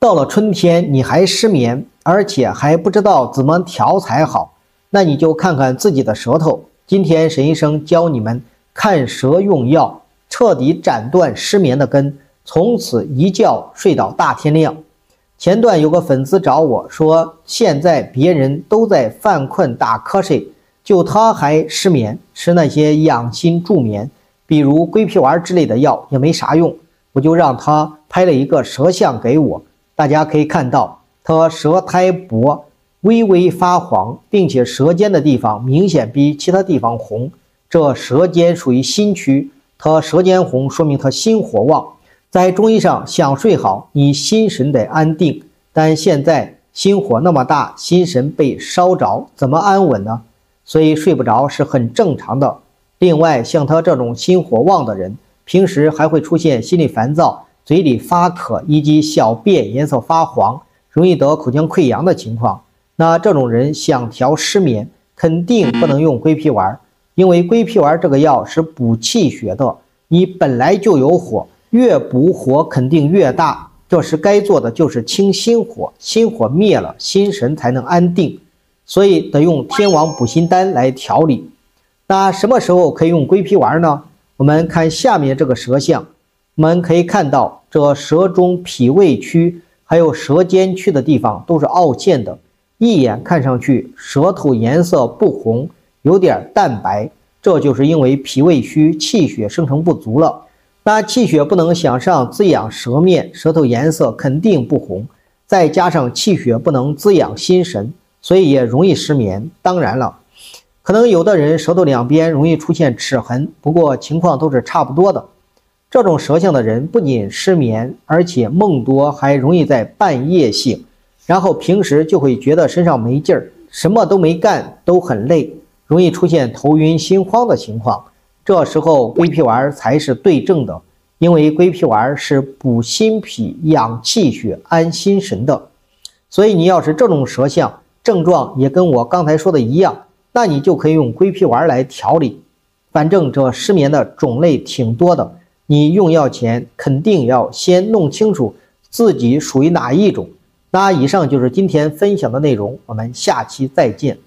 到了春天你还失眠，而且还不知道怎么调才好，那你就看看自己的舌头。今天沈医生教你们看舌用药，彻底斩断失眠的根，从此一觉睡到大天亮。前段有个粉丝找我说，现在别人都在犯困打瞌睡，就他还失眠，吃那些养心助眠，比如归脾丸之类的药也没啥用。我就让他拍了一个舌像给我，大家可以看到，他舌苔薄，微微发黄，并且舌尖的地方明显比其他地方红，这舌尖属于心区，他舌尖红说明他心火旺。在中医上，想睡好，你心神得安定。但现在心火那么大，心神被烧着，怎么安稳呢？所以睡不着是很正常的。另外，像他这种心火旺的人，平时还会出现心里烦躁、嘴里发渴，以及小便颜色发黄，容易得口腔溃疡的情况。那这种人想调失眠，肯定不能用归脾丸，因为归脾丸这个药是补气血的，你本来就有火。越补火肯定越大，这时该做的就是清心火，心火灭了，心神才能安定，所以得用天王补心丹来调理。那什么时候可以用归脾丸呢？我们看下面这个舌象，我们可以看到这舌中脾胃区还有舌尖区的地方都是凹陷的，一眼看上去舌头颜色不红，有点淡白，这就是因为脾胃虚，气血生成不足了。那气血不能向上滋养舌面，舌头颜色肯定不红。再加上气血不能滋养心神，所以也容易失眠。当然了，可能有的人舌头两边容易出现齿痕，不过情况都是差不多的。这种舌象的人不仅失眠，而且梦多，还容易在半夜醒，然后平时就会觉得身上没劲儿，什么都没干，都很累，容易出现头晕心慌的情况。这时候归脾丸才是对症的，因为归脾丸是补心脾、养气血、安心神的。所以你要是这种舌象症状也跟我刚才说的一样，那你就可以用归脾丸来调理。反正这失眠的种类挺多的，你用药前肯定要先弄清楚自己属于哪一种。那以上就是今天分享的内容，我们下期再见。